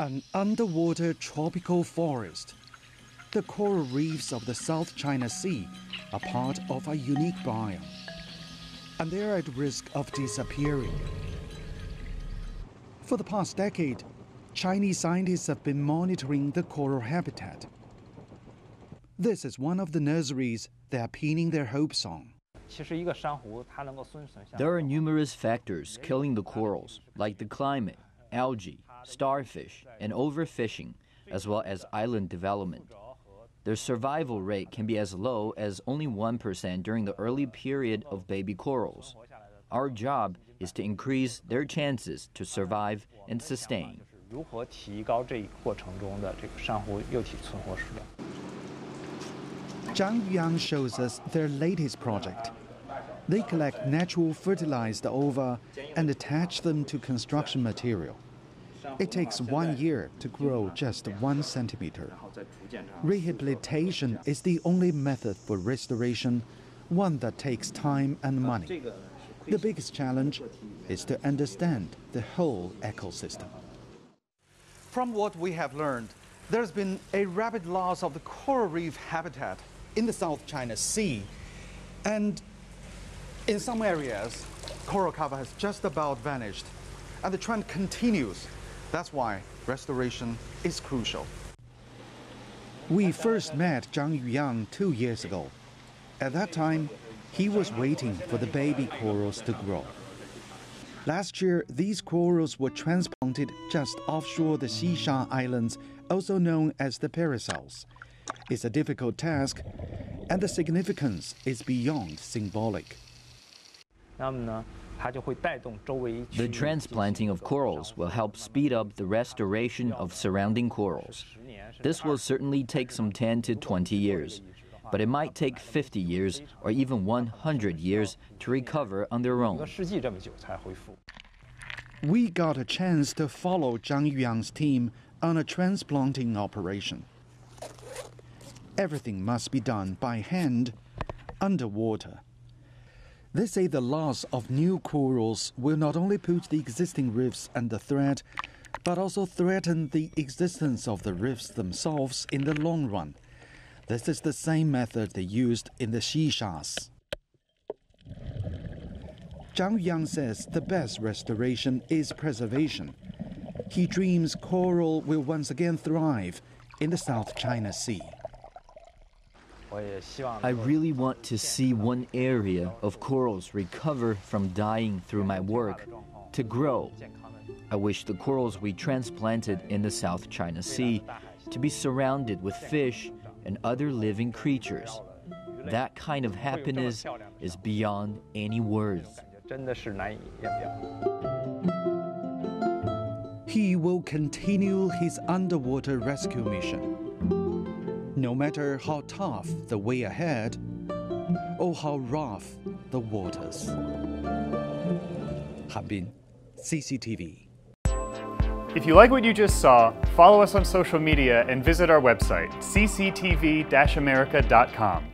An underwater tropical forest. The coral reefs of the South China Sea are part of a unique biome, and they are at risk of disappearing. For the past decade, Chinese scientists have been monitoring the coral habitat. This is one of the nurseries they are pinning their hopes on. There are numerous factors killing the corals, like the climate, algae, starfish, and overfishing, as well as island development. Their survival rate can be as low as only 1% during the early period of baby corals. Our job is to increase their chances to survive and sustain. Zhang Yueyang shows us their latest project. They collect natural fertilized ova and attach them to construction material. It takes one year to grow just one centimeter. Rehabilitation is the only method for restoration, one that takes time and money. The biggest challenge is to understand the whole ecosystem. From what we have learned, there's been a rapid loss of the coral reef habitat in the South China Sea. And in some areas, coral cover has just about vanished. And the trend continues that's why restoration is crucial. We first met Zhang Yueyang two years ago. At that time, he was waiting for the baby corals to grow. Last year, these corals were transplanted just offshore the Xisha Islands, also known as the Paracels. It's a difficult task, and the significance is beyond symbolic. The transplanting of corals will help speed up the restoration of surrounding corals. This will certainly take some 10 to 20 years, but it might take 50 years or even 100 years to recover on their own. We got a chance to follow Zhang Yueyang's team on a transplanting operation. Everything must be done by hand underwater. They say the loss of new corals will not only put the existing reefs under threat, but also threaten the existence of the reefs themselves in the long run. This is the same method they used in the Xishas. Zhang Yang says the best restoration is preservation. He dreams coral will once again thrive in the South China Sea. I really want to see one area of corals recover from dying through my work to grow. I wish the corals we transplanted in the South China Sea to be surrounded with fish and other living creatures. That kind of happiness is beyond any words. He will continue his underwater rescue mission no matter how tough the way ahead or how rough the waters. Han Bin, CCTV. If you like what you just saw, follow us on social media and visit our website, cctv-america.com.